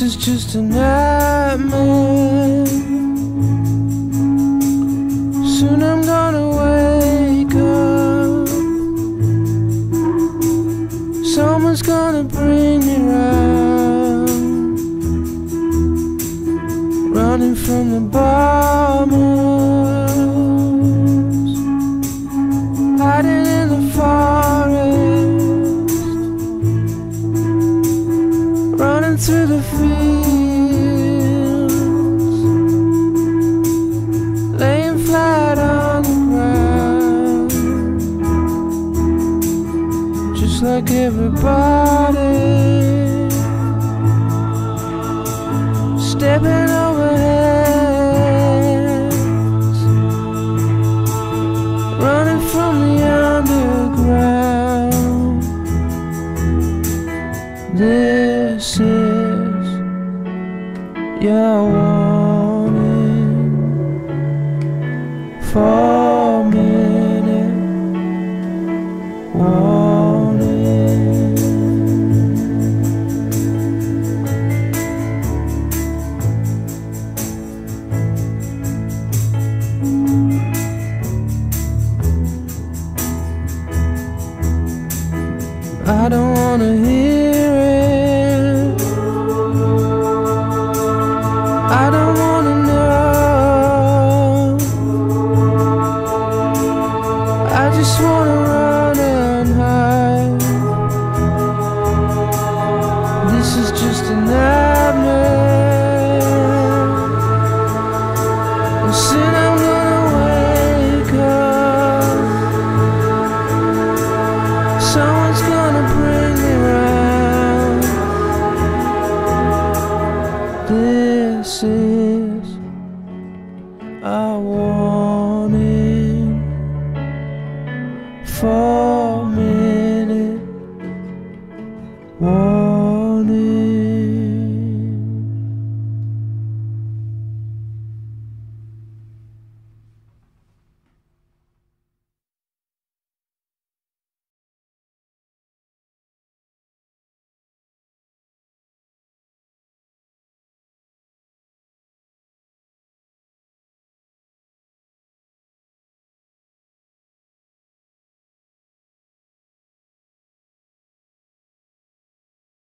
This is just a nightmare. Soon I'm gonna wake up. Someone's gonna bring me round. Running from the bombers. Through the fields. Laying flat on the ground. Just like everybody. Stepping over heads. Running from the underground. This is your warning. Four minute warning. I don't wanna hear This is just a nightmare. Soon I'm gonna wake up. Someone's gonna bring me round. This is a warning.